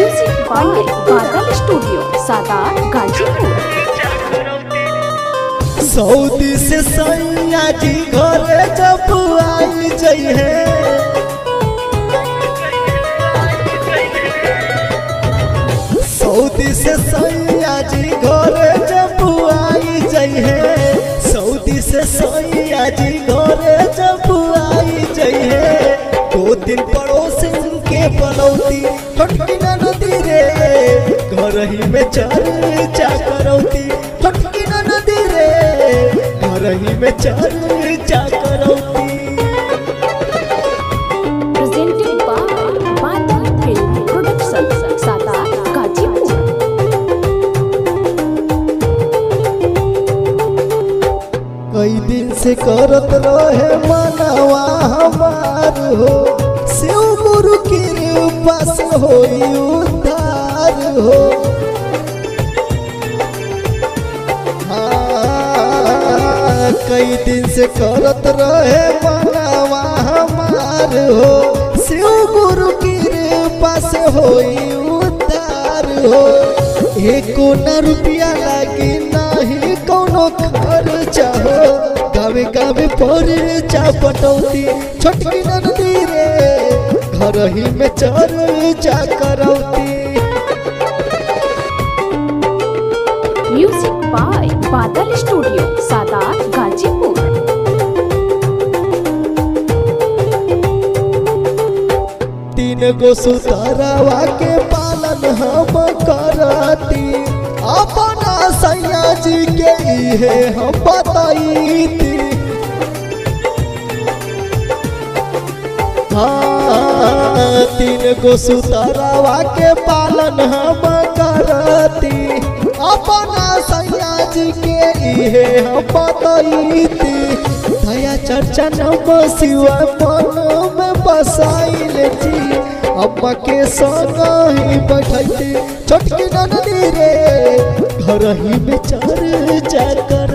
पंडित बादल studio Sadat Ghazipur Saudi से सैया जी घरे जब आई जइहे सऊदी से सैया जी घरे जब आई जइहे सऊदी से सैया जी घरे जब आई जइहे दो दिन पड़ोसिन के बनौती छोटकी नदी रे घर ही में चर्चा करौती। छोटकी नदी रे घर ही में चर्चा करौती। कई दिन से करत रहे मनवा हमार हो। पास होई उद्धार हो। हाँ, कई दिन से करत रहे मनवा हमार हो। शिव गुरु की पास होई उद्धार हो। एको रुपया लागी नाही कोनो खर्चा हो। गावे गावे पर चा पटौती छोटकी नदी रे घर ही में चर्चा करौती music by Badal studio Sadat Ghazipur तीन गो सुतरवा के पालन हम करती। अपना सैया जी के इहे हम बताईती। हाँ, तीन गो सुतरवा के पालन हम करती। अपना सैया जी के इहे हम बताईती। दया चर्चा नम शिवा मन में बसाइल जी अम्मा के संग ही बैठती छोटकी नदी रे, घर ही में चर्चा कर